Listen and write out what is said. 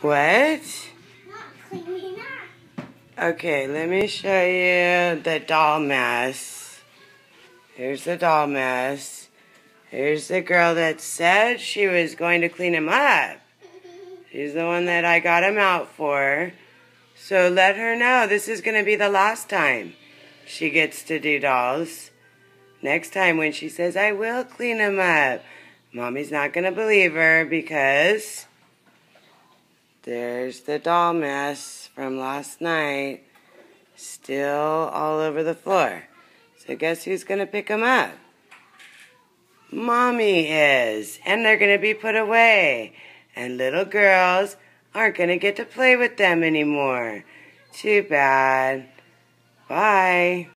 What? Not cleaning up. Okay, let me show you the doll mess. Here's the doll mess. Here's the girl that said she was going to clean him up. She's the one that I got him out for. So let her know this is going to be the last time she gets to do dolls. Next time when she says, I will clean him up, Mommy's not going to believe her because there's the doll mess from last night still all over the floor. So guess who's going to pick them up? Mommy is. And they're going to be put away. And little girls aren't going to get to play with them anymore. Too bad. Bye.